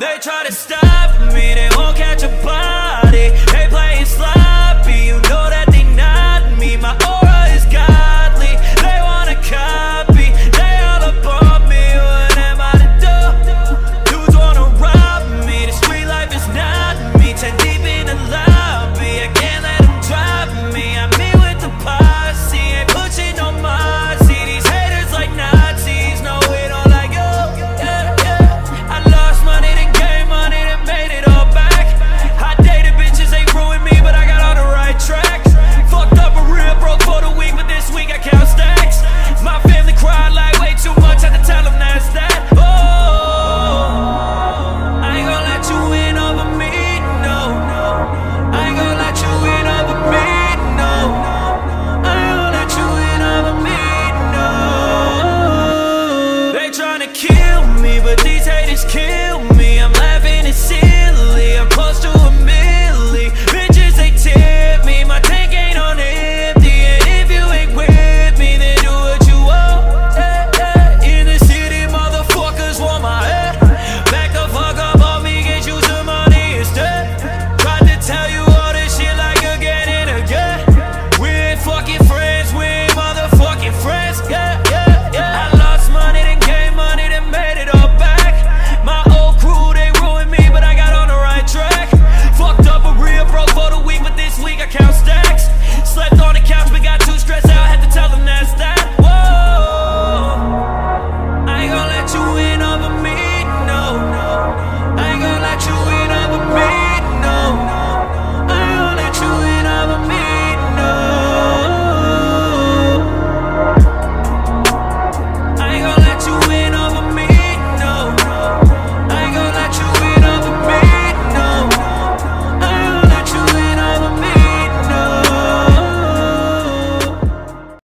They try to stop me, they won't catch a bite.